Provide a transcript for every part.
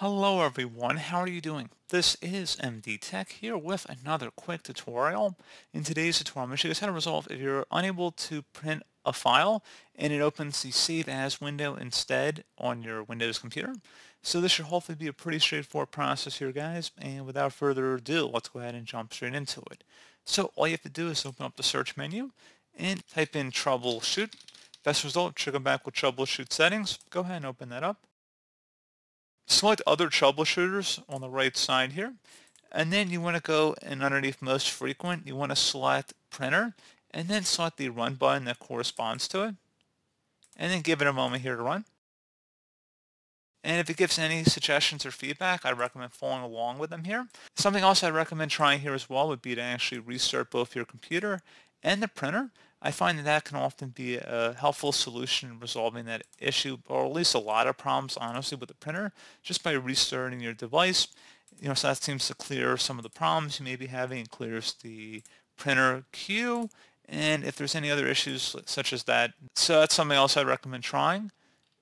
Hello everyone, how are you doing? This is MD Tech here with another quick tutorial. In today's tutorial, I'm going to show you how to resolve if you're unable to print a file and it opens the Save As window instead on your Windows computer. So this should hopefully be a pretty straightforward process here guys, and without further ado, let's go ahead and jump straight into it. So all you have to do is open up the search menu and type in troubleshoot. Best result, come back with troubleshoot settings. Go ahead and open that up select other troubleshooters on the right side here. And then you want to go and underneath most frequent, you want to select printer and then select the run button that corresponds to it. And then give it a moment here to run. And if it gives any suggestions or feedback, I recommend following along with them here. Something else I recommend trying here as well would be to actually restart both your computer and the printer. I find that that can often be a helpful solution in resolving that issue, or at least a lot of problems, honestly, with the printer, just by restarting your device. You know, so that seems to clear some of the problems you may be having. Clears the printer queue, and if there's any other issues such as that. So that's something else I'd recommend trying.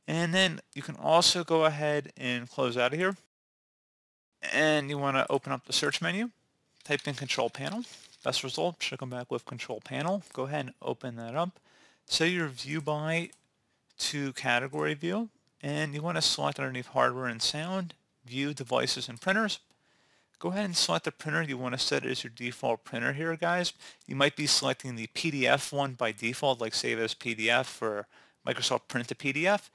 And then you can also go ahead and close out of here. And you want to open up the search menu, type in control panel. Best result should come back with control panel. Go ahead and open that up. Set your view by to category view and you want to select underneath hardware and sound, view devices and printers. Go ahead and select the printer you want to set as your default printer here guys. You might be selecting the PDF one by default like save as PDF for Microsoft Print to PDF.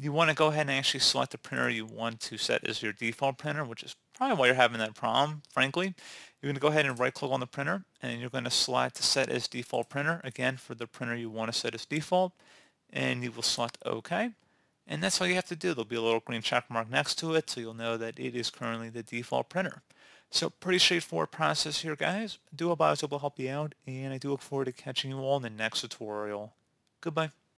You want to go ahead and actually select the printer you want to set as your default printer which is probably why you're having that problem frankly. You're going to go ahead and right click on the printer and you're going to select set as default printer again for the printer you want to set as default and you will select OK and that's all you have to do. There'll be a little green check mark next to it so you'll know that it is currently the default printer. So pretty straightforward process here guys. I was able help you out and I do look forward to catching you all in the next tutorial. Goodbye.